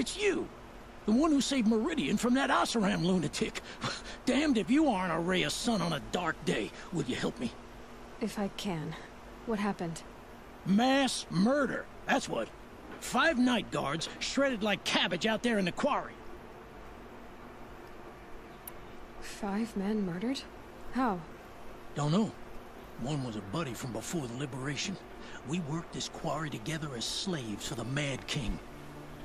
It's you! The one who saved Meridian from that Oseram lunatic. Damned if you aren't a ray of sun on a dark day. Will you help me? If I can. What happened? Mass murder. That's what. Five night guards shredded like cabbage out there in the quarry. Five men murdered? How? Don't know. One was a buddy from before the liberation. We worked this quarry together as slaves for the Mad King.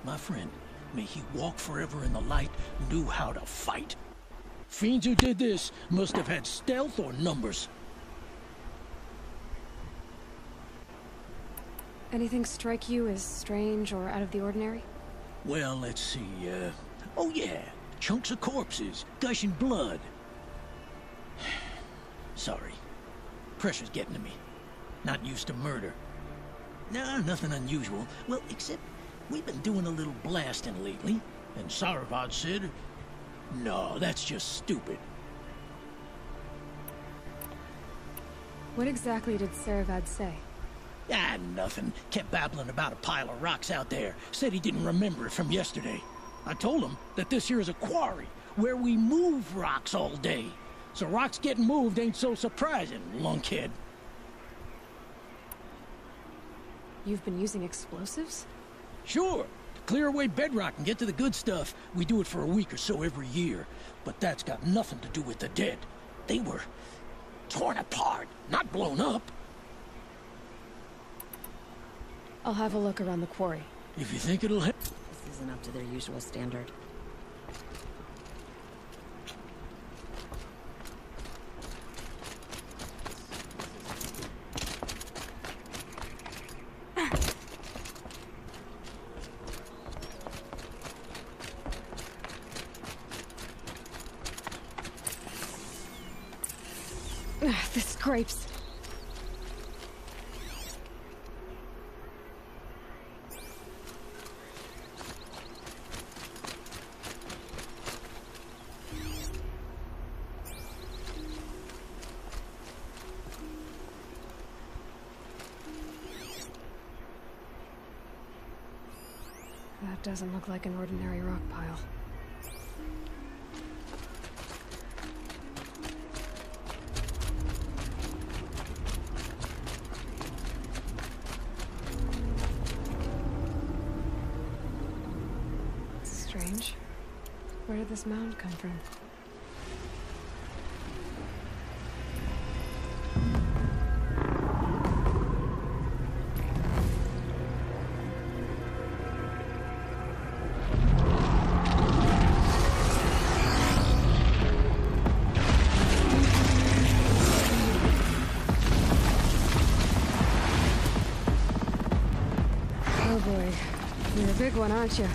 My friend, may he walk forever in the light, knew how to fight. Fiends who did this must have had stealth or numbers. Anything strike you as strange or out of the ordinary? Well, let's see, uh... Oh yeah, chunks of corpses, gushing blood. Sorry. Pressure's getting to me. Not used to murder. Nah, nothing unusual. Well, except we've been doing a little blasting lately. And Saravad said, no, that's just stupid. What exactly did Saravad say? Ah, nothing. Kept babbling about a pile of rocks out there. Said he didn't remember it from yesterday. I told him that this here is a quarry, where we move rocks all day. So rocks getting moved ain't so surprising, lunkhead. You've been using explosives? Sure. To clear away bedrock and get to the good stuff, we do it for a week or so every year. But that's got nothing to do with the dead. They were torn apart, not blown up. I'll have a look around the quarry. If you think it'll help. This isn't up to their usual standard. Scrapes. That doesn't look like an ordinary rock pile. Strange. Where did this mound come from? Oh boy. You're a big one, aren't you?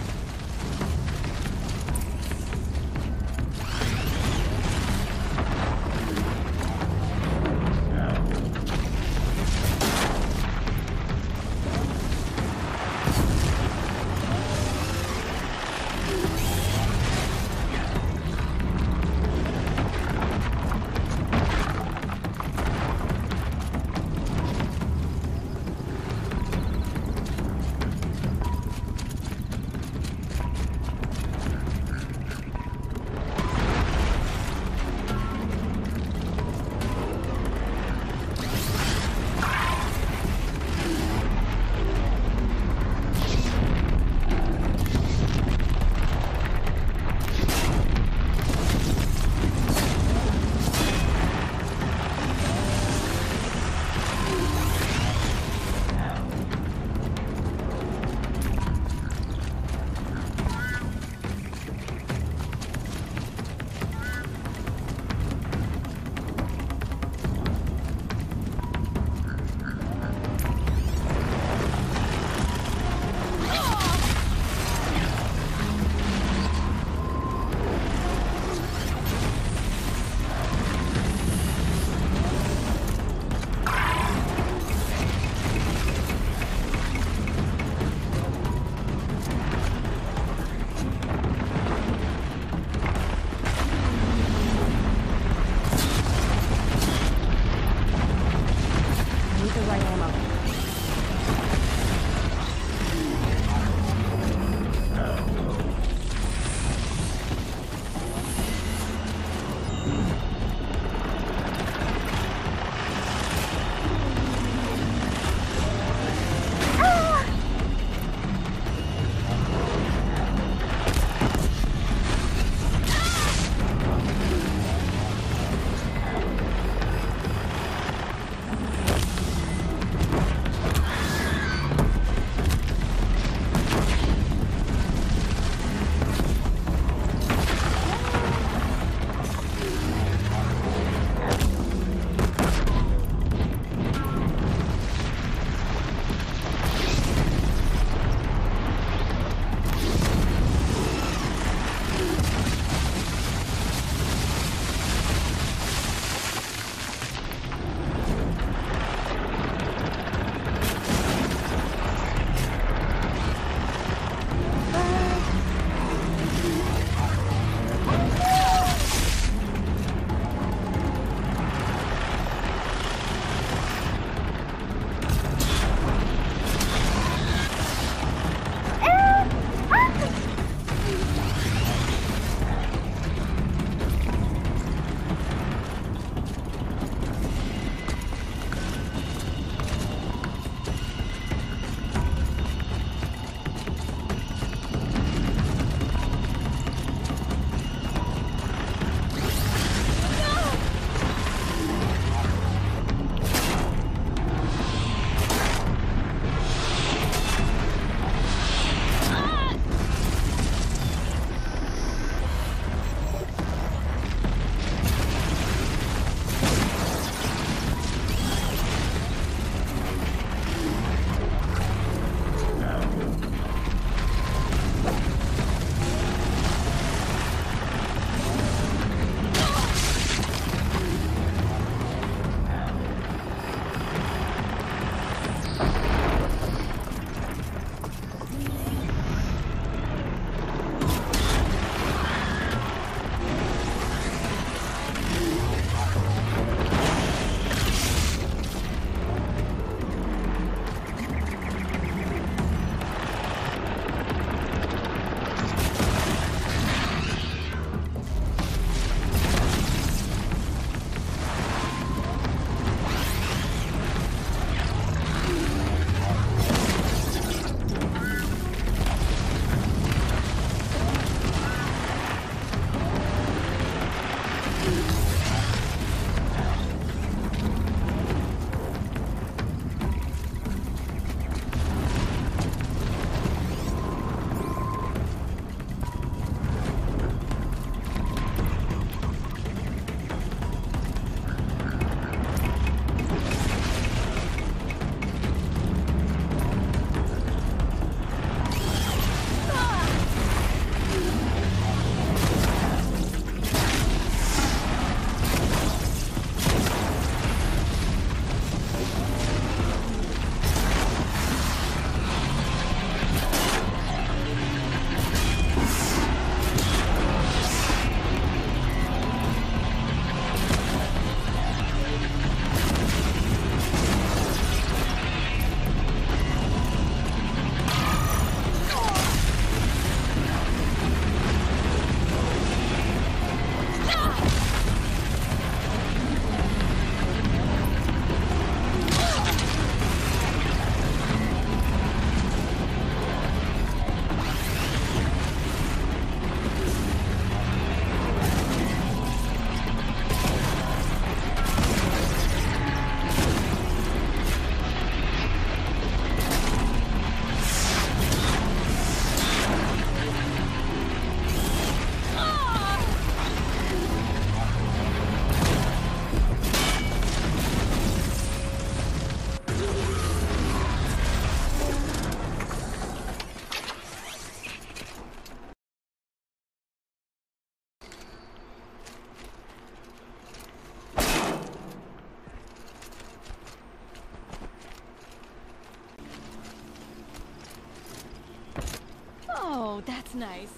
That's nice.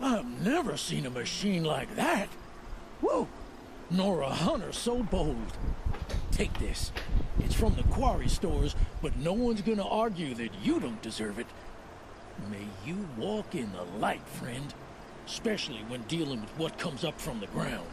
I've never seen a machine like that. Whoa! Nor a hunter so bold. Take this. It's from the quarry stores, but no one's gonna argue that you don't deserve it. May you walk in the light, friend. Especially when dealing with what comes up from the ground.